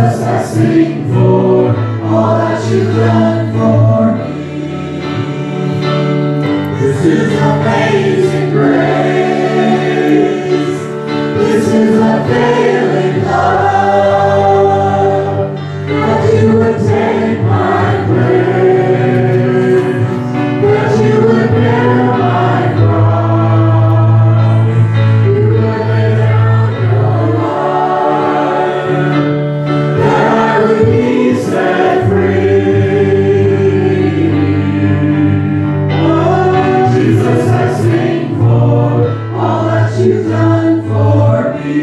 Jesus, I sing for all that you've done for me. This is amazing grace. This is amazing.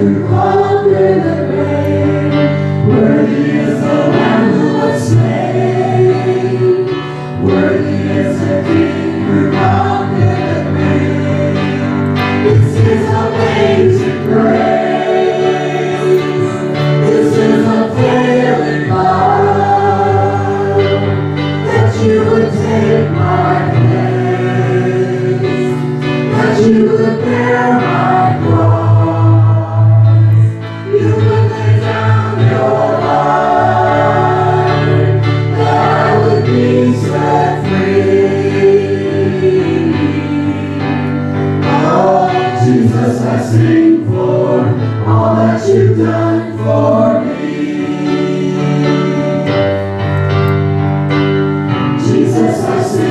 Under the rain. Jesus, I sing for all that you've done for me. Jesus, I sing.